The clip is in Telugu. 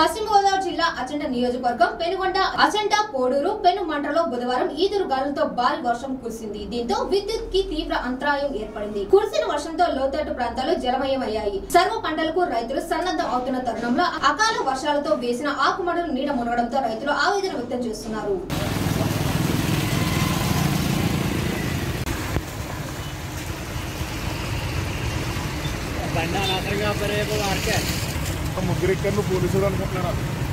పశ్చిమ గోదావరి జిల్లా అచంట నియోజకవర్గం పెనుగొండ అచంట పోడూరు పెనుమంటలో బుధవారం ఈదురు గాలులతో భారీ వర్షం కురిసింది. దీంతో విద్యుత్కి తీవ్ర అంతరాయం ఏర్పడింది. కురిసిన వర్షంతో లోతట్టు ప్రాంతాలు జలమయమయ్యాయి. సర్వ పంటలకు రైతులు సన్నద్ధం అవుతున్న తరుణంలో అకాల వర్షాలతో వేసిన ఆకుమడులు నీడ మునగడంతో రైతులు ఆవేదన వ్యక్తం చేస్తున్నారు. బండి అనవసరంగా పరేపు వాడితే ముగ్గురు ఎక్కరు పోలీసులు అనుకుంటున్నారా